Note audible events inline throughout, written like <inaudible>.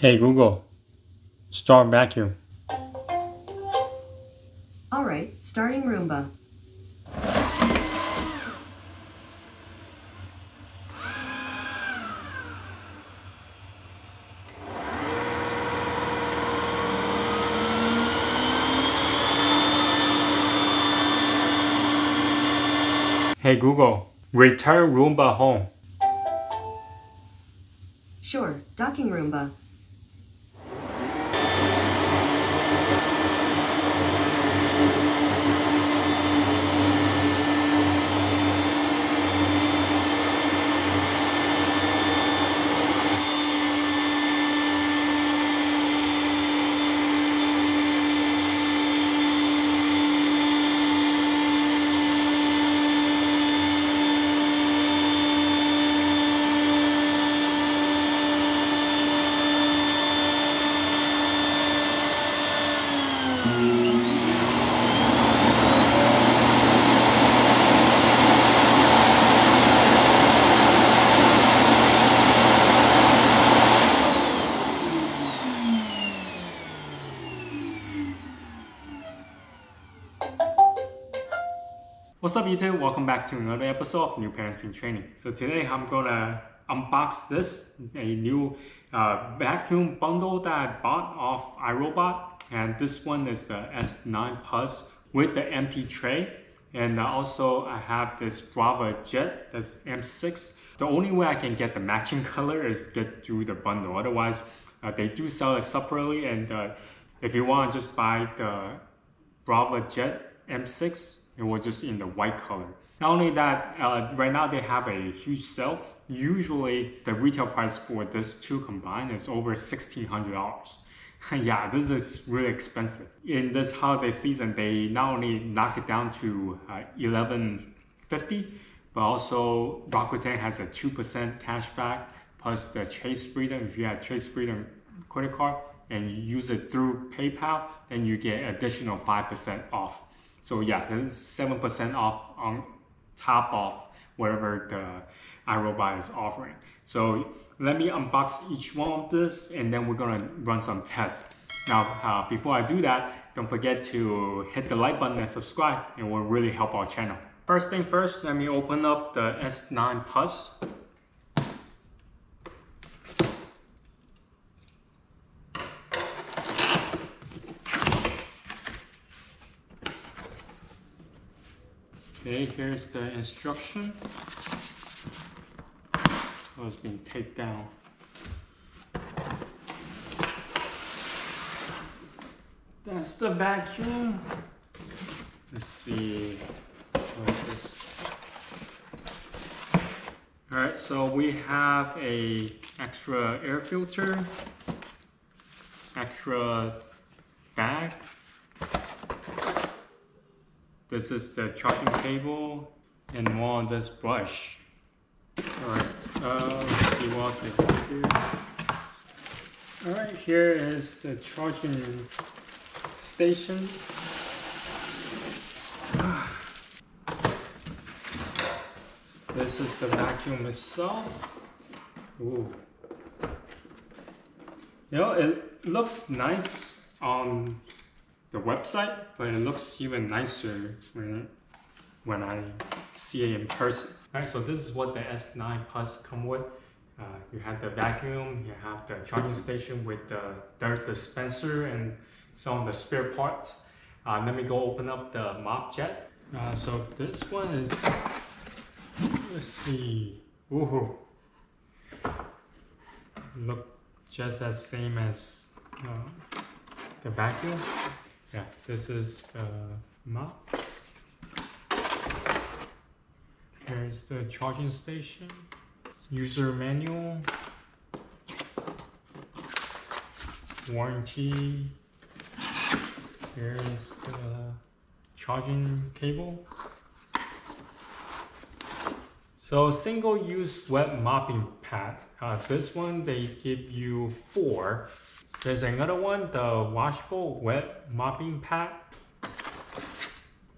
Hey Google, start vacuum. Alright, starting Roomba. Hey Google, return Roomba home. Sure, docking Roomba. What's up YouTube? Welcome back to another episode of New Parents in Training. So today I'm gonna unbox this, a new uh, vacuum bundle that I bought off iRobot. And this one is the S9 Plus with the empty tray. And also I have this Braava Jet, that's M6. The only way I can get the matching <laughs> color is get through the bundle. Otherwise, uh, they do sell it separately. And uh, if you want just buy the Braava Jet M6, it was just in the white color. Not only that, uh, right now they have a huge sale. Usually the retail price for this two combined is over $1,600. <laughs> yeah, this is really expensive. In this holiday season, they not only knock it down to uh, 1150 but also Rakuten has a 2% cashback plus the Chase Freedom. If you have Chase Freedom credit card and you use it through PayPal, then you get additional 5% off. So yeah, that's seven percent off on top of whatever the iRobot is offering. So let me unbox each one of this and then we're gonna run some tests. Now, uh, before I do that, don't forget to hit the like button and subscribe. It will really help our channel. First thing first, let me open up the S9 Plus. Here's the instruction. Oh, it's being taped down. That's the vacuum. Let's see. Alright, so we have a extra air filter, extra this is the charging cable and more on this brush. Alright, uh, see what else we have here. Alright, here is the charging station. This is the vacuum itself. Ooh. You know, it looks nice on the website, but it looks even nicer when, when I see it in person. Alright, so this is what the S9 Plus come with. Uh, you have the vacuum, you have the charging station with the dirt dispenser and some of the spare parts. Uh, let me go open up the mop jet. Uh, so this one is, let's see, ooh, look just as same as uh, the vacuum yeah this is the map. Here's the charging station user manual warranty. Here's the charging cable. So single-use wet mopping pad. Uh, this one they give you four there's another one, the washable wet mopping pad.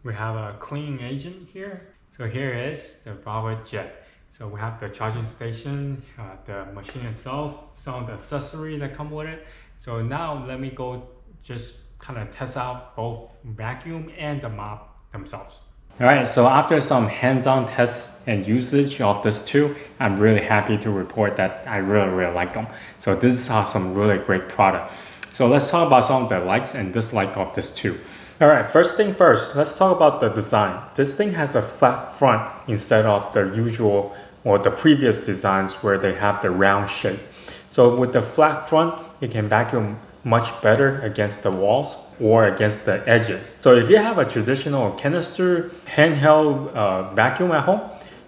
We have a cleaning agent here. So here is the Braava Jet. So we have the charging station, uh, the machine itself, some of the accessory that come with it. So now let me go just kind of test out both vacuum and the mop themselves. All right, so after some hands-on tests and usage of this tool, I'm really happy to report that I really, really like them. So this is some really great product. So let's talk about some of the likes and dislikes of this tool. All right, first thing first, let's talk about the design. This thing has a flat front instead of the usual or the previous designs where they have the round shape. So with the flat front, you can vacuum much better against the walls or against the edges. So if you have a traditional canister handheld uh, vacuum at home,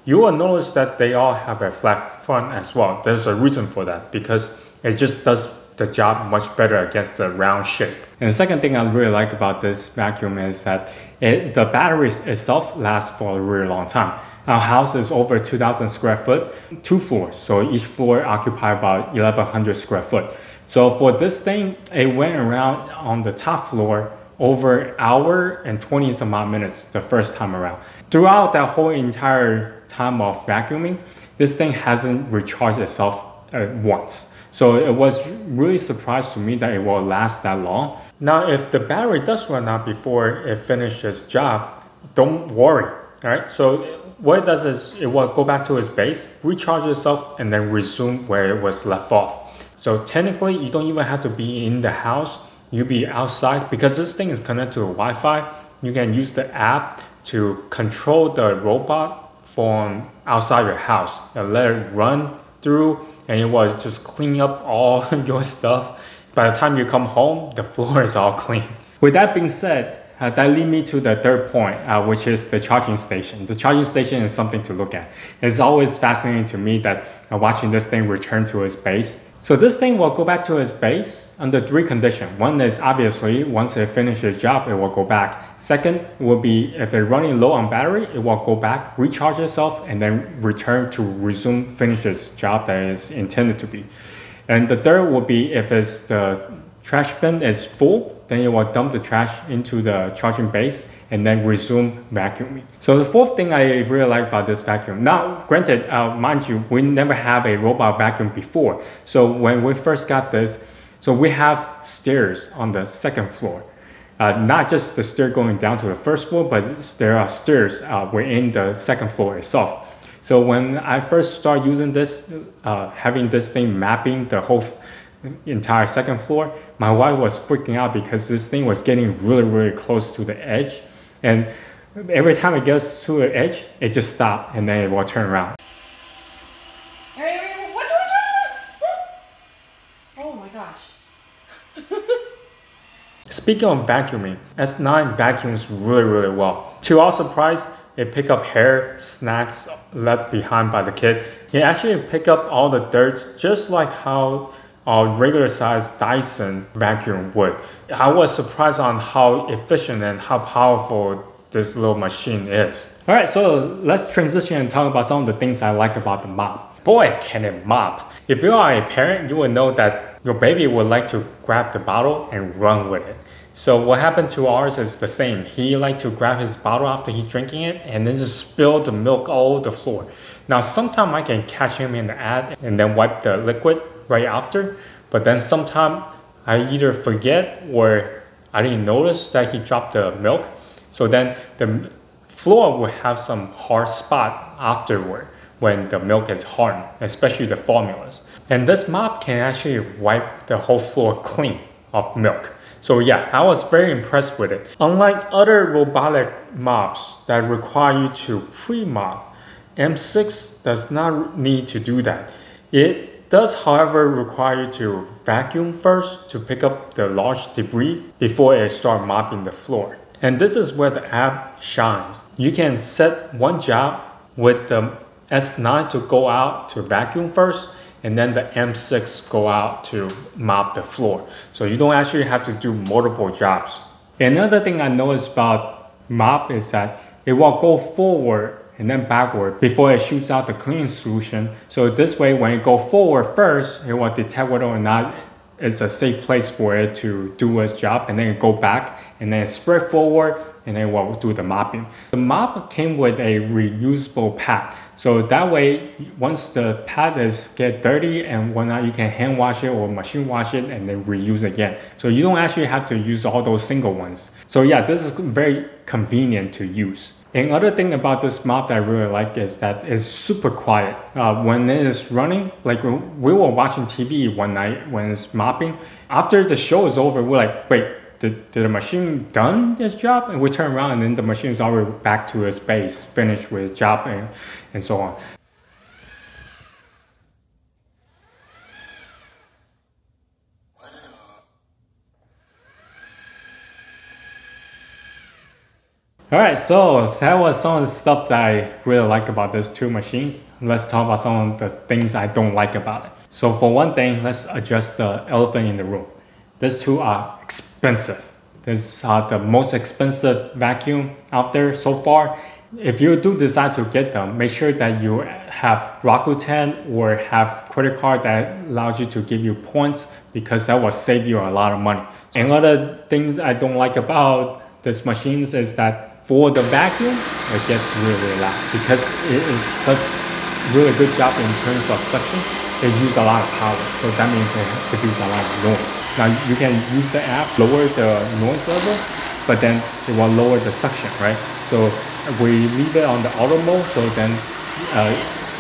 you will notice that they all have a flat front as well. There's a reason for that because it just does the job much better against the round shape. And the second thing I really like about this vacuum is that it, the battery itself lasts for a really long time. Our house is over 2,000 square foot, two floors, so each floor occupy about 1,100 square foot. So for this thing, it went around on the top floor over hour and 20 some odd minutes the first time around. Throughout that whole entire time of vacuuming, this thing hasn't recharged itself once. So it was really surprised to me that it will last that long. Now, if the battery does run out before it finishes job, don't worry, right? So what it does is it will go back to its base, recharge itself, and then resume where it was left off. So technically, you don't even have to be in the house. You be outside because this thing is connected to Wi-Fi. You can use the app to control the robot from outside your house and let it run through, and it will just clean up all <laughs> your stuff. By the time you come home, the floor is all <laughs> clean. With that being said, uh, that lead me to the third point, uh, which is the charging station. The charging station is something to look at. It's always fascinating to me that uh, watching this thing return to its base so this thing will go back to its base under three conditions. One is obviously once it finishes job, it will go back. Second will be if it's running low on battery, it will go back, recharge itself, and then return to resume finish its job that is intended to be. And the third will be if it's the trash bin is full, then it will dump the trash into the charging base and then resume vacuuming. So the fourth thing I really like about this vacuum, now granted, uh, mind you, we never have a robot vacuum before. So when we first got this, so we have stairs on the second floor. Uh, not just the stair going down to the first floor, but there are stairs uh, within the second floor itself. So when I first started using this, uh, having this thing mapping the whole entire second floor, my wife was freaking out because this thing was getting really, really close to the edge. And every time it gets to the edge, it just stops and then it will turn around. Oh my gosh. <laughs> Speaking of vacuuming, S9 vacuums really, really well. To our surprise, it pick up hair, snacks left behind by the kid. It actually pick up all the dirt just like how a regular size Dyson vacuum would. I was surprised on how efficient and how powerful this little machine is. All right, so let's transition and talk about some of the things I like about the mop. Boy, can it mop. If you are a parent, you will know that your baby would like to grab the bottle and run with it. So what happened to ours is the same. He liked to grab his bottle after he's drinking it and then just spill the milk all over the floor. Now sometimes I can catch him in the act and then wipe the liquid right after. But then sometime I either forget or I didn't notice that he dropped the milk. So then the floor will have some hard spot afterward when the milk is hardened, especially the formulas. And this mop can actually wipe the whole floor clean of milk. So yeah, I was very impressed with it. Unlike other robotic mops that require you to pre-mop, M6 does not need to do that. It does however require you to vacuum first to pick up the large debris before it start mopping the floor. And this is where the app shines. You can set one job with the S9 to go out to vacuum first and then the M6 go out to mop the floor. So you don't actually have to do multiple jobs. Another thing I noticed about mop is that it will go forward and then backward before it shoots out the cleaning solution. So this way, when it go forward first, it will detect whether or not it's a safe place for it to do its job, and then it go back, and then spread forward, and then it will do the mopping. The mop came with a reusable pad. So that way, once the pad is get dirty and whatnot, you can hand wash it or machine wash it and then reuse again. So you don't actually have to use all those single ones. So yeah, this is very convenient to use. Another thing about this mop that I really like is that it's super quiet. Uh, when it is running, like we were watching TV one night when it's mopping, after the show is over, we're like, wait, did, did the machine done its job? And we turn around and then the machine is already back to its base, finished with job and, and so on. Alright, so that was some of the stuff that I really like about these two machines. Let's talk about some of the things I don't like about it. So for one thing, let's address the elephant in the room. These two are expensive. These are the most expensive vacuum out there so far. If you do decide to get them, make sure that you have Rakuten or have credit card that allows you to give you points because that will save you a lot of money. And other things I don't like about these machines is that for the vacuum, it gets really, really loud because it, it does really good job in terms of suction. It uses a lot of power, so that means it produces a lot of noise. Now you can use the app, lower the noise level, but then it will lower the suction, right? So we leave it on the auto mode, so then uh,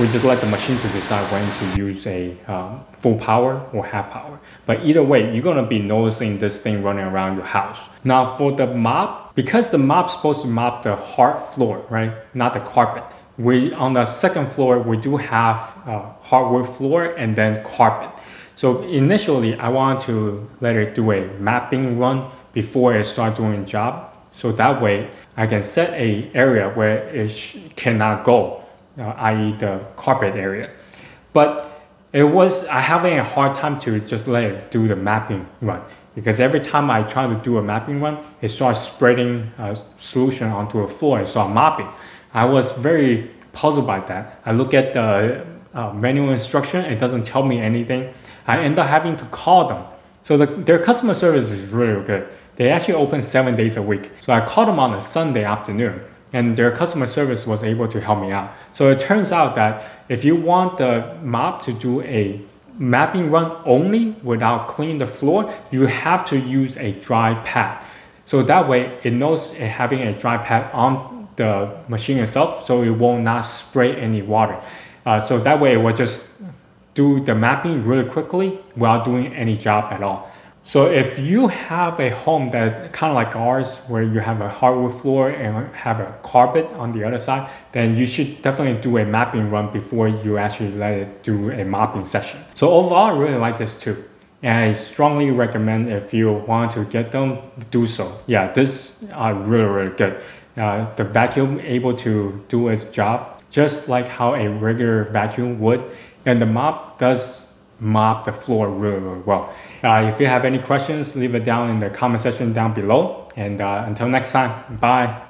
we just let the machine to decide when to use a um, full power or half power. But either way, you're gonna be noticing this thing running around your house. Now for the mop, because the mop's supposed to mop the hard floor, right? Not the carpet. We on the second floor we do have uh, hardwood floor and then carpet. So initially, I want to let it do a mapping run before it start doing job. So that way, I can set a area where it cannot go, i.e. the carpet area. But it was, I having a hard time to just let it do the mapping run because every time I try to do a mapping run, it starts spreading a solution onto a floor and start mopping. I was very puzzled by that. I look at the uh, manual instruction, it doesn't tell me anything. I end up having to call them. So the, their customer service is really good. They actually open seven days a week. So I called them on a Sunday afternoon and their customer service was able to help me out. So it turns out that if you want the mop to do a mapping run only without cleaning the floor, you have to use a dry pad. So that way it knows it having a dry pad on the machine itself so it will not spray any water. Uh, so that way it will just do the mapping really quickly without doing any job at all. So if you have a home that kind of like ours, where you have a hardwood floor and have a carpet on the other side, then you should definitely do a mapping run before you actually let it do a mopping session. So overall, I really like this too. And I strongly recommend if you want to get them, do so. Yeah, this are really, really good. Uh, the vacuum able to do its job just like how a regular vacuum would and the mop does mop the floor really, really well. Uh, if you have any questions, leave it down in the comment section down below. And uh, until next time, bye.